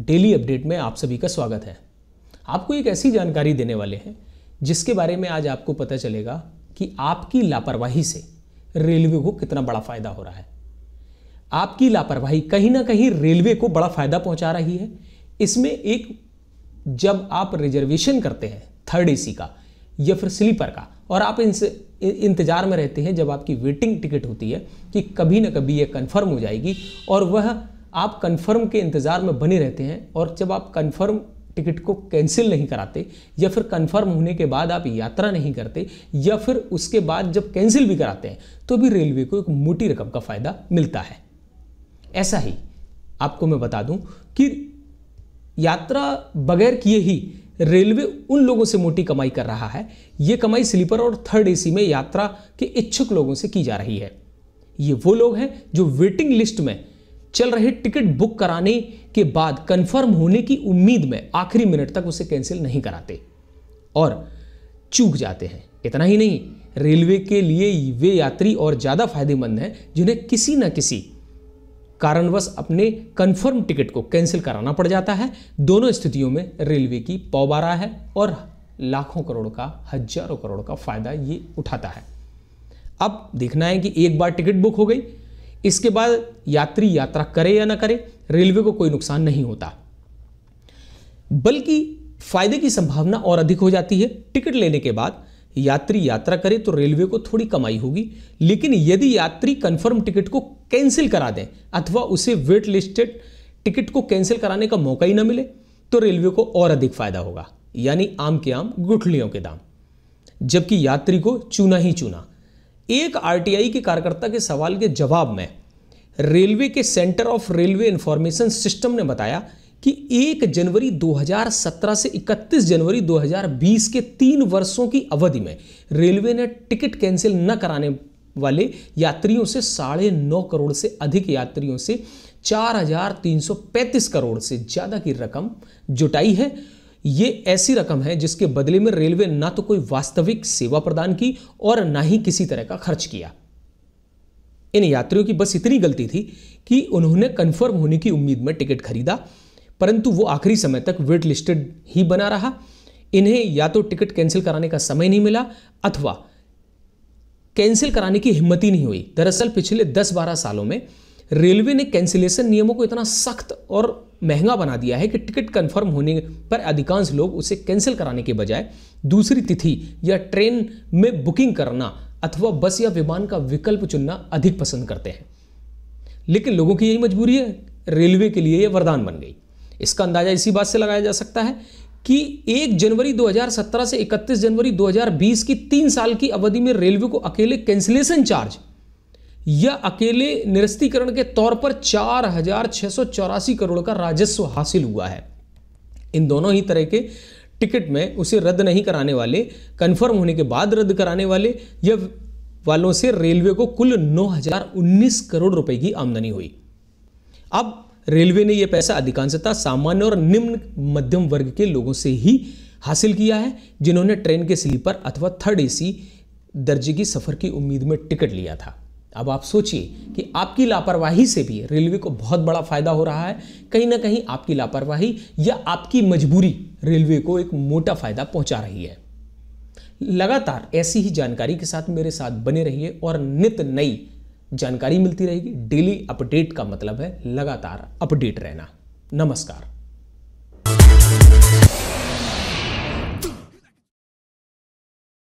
Daily update में आप सभी का स्वागत है। आपको एक ऐसी जानकारी देने वाले हैं, जिसके बारे में आज आपको पता चलेगा कि आपकी लापरवाही से रेलवे को कितना बड़ा फ़ायदा हो रहा है। आपकी लापरवाही कहीं ना कहीं रेलवे को बड़ा फ़ायदा पहुँचा रही है। इसमें एक, जब आप रिजर्वेशन करते हैं थर्ड एसी का या फिर स्लीपर का, और आप इनसे, इंतज़ार में रहते हैं जब आपकी वेटिंग टिकट होती है कि कभी ना कभी यह कंफर्म हो जाएगी, और वह आप कंफर्म के इंतज़ार में बने रहते हैं और जब आप कंफर्म टिकट को कैंसिल नहीं कराते, या फिर कंफर्म होने के बाद आप यात्रा नहीं करते, या फिर उसके बाद जब कैंसिल भी कराते हैं तो भी रेलवे को एक मोटी रकम का फ़ायदा मिलता है। ऐसा ही आपको मैं बता दूँ कि यात्रा बगैर किए ही रेलवे उन लोगों से मोटी कमाई कर रहा है। ये कमाई स्लीपर और थर्ड एसी में यात्रा के इच्छुक लोगों से की जा रही है। ये वो लोग हैं जो वेटिंग लिस्ट में चल रहे टिकट बुक कराने के बाद कंफर्म होने की उम्मीद में आखिरी मिनट तक उसे कैंसिल नहीं कराते और चूक जाते हैं। इतना ही नहीं, रेलवे के लिए वे यात्री और ज़्यादा फ़ायदेमंद हैं, जिन्हें किसी न किसी कारणवश अपने कंफर्म टिकट को कैंसिल कराना पड़ जाता है। दोनों स्थितियों में रेलवे की पौबारा है और लाखों करोड़ का, हज़ारों करोड़ का फ़ायदा ये उठाता है। अब देखना है कि एक बार टिकट बुक हो गई इसके बाद यात्री यात्रा करे या ना करे, रेलवे को कोई नुकसान नहीं होता। बल्कि फ़ायदे की संभावना और अधिक हो जाती है। टिकट लेने के बाद यात्री यात्रा करे तो रेलवे को थोड़ी कमाई होगी। लेकिन यदि यात्री कंफर्म टिकट को कैंसिल करा दें अथवा उसे वेट लिस्टेड टिकट को कैंसिल कराने का मौका ही ना मिले तो रेलवे को और अधिक फ़ायदा होगा। यानी आम के आम गुठलियों के दाम। जबकि यात्री को चूना ही चुना। एक आरटीआई के कार्यकर्ता के सवाल के जवाब में रेलवे के centre of railway information system ने बताया कि 1 जनवरी 2017 से 31 जनवरी 2020 के तीन वर्षों की अवधि में रेलवे ने टिकट कैंसिल न कराने वाले यात्रियों से साढ़े नौ करोड़ से अधिक यात्रियों से 4,335 करोड़ से ज़्यादा की रकम जुटाई है। ये ऐसी रकम है जिसके बदले में रेलवे ना तो कोई वास्तविक सेवा प्रदान की और ना ही किसी तरह का खर्च किया। इन यात्रियों की बस इतनी गलती थी कि उन्होंने कंफर्म होने की उम्मीद में टिकट खरीदा, परंतु वो आखिरी समय तक वेट लिस्टेड ही बना रहा। इन्हें या तो टिकट कैंसिल कराने का समय नहीं मिला अथवा कैंसिल कराने की हिम्मत ही नहीं हुई। दरअसल पिछले 10-12 सालों में रेलवे ने कैंसिलेशन नियमों को इतना सख्त और महँगा बना दिया है कि टिकट कंफर्म होने पर अधिकांश लोग उसे कैंसिल कराने के बजाय दूसरी तिथि या ट्रेन में बुकिंग करना अथवा बस या विमान का विकल्प चुनना अधिक पसंद करते हैं। लेकिन लोगों की यही मजबूरी है, रेलवे के लिए यह वरदान बन गई। इसका अंदाज़ा इसी बात से लगाया जा सकता है कि 1 जनवरी 2017 से 31 जनवरी 2020 की तीन साल की अवधि में रेलवे को अकेले कैंसिलेशन चार्ज या अकेले निरस्तीकरण के तौर पर चार हज़ार छह सौ चौरासी करोड़ का राजस्व हासिल हुआ है। इन दोनों ही तरह के टिकट में उसे रद्द नहीं कराने वाले कंफर्म होने के बाद रद्द कराने वाले, या वालों से रेलवे को कुल 9019 करोड़ रुपए की आमदनी हुई। अब रेलवे ने यह पैसा अधिकांशतः सामान्य और निम्न मध्यम वर्ग के लोगों से ही हासिल किया है, जिन्होंने ट्रेन के स्लीपर अथवा थर्ड एसी दर्जे की सफ़र की उम्मीद में टिकट लिया था। अब आप सोचिए कि आपकी लापरवाही से भी रेलवे को बहुत बड़ा फ़ायदा हो रहा है। कहीं ना कहीं आपकी लापरवाही या आपकी मजबूरी रेलवे को एक मोटा फ़ायदा पहुँचा रही है। लगातार ऐसी ही जानकारी के साथ मेरे साथ बने रहिए और नित नई जानकारी मिलती रहेगी। डेली अपडेट का मतलब है लगातार अपडेट रहना। नमस्कार।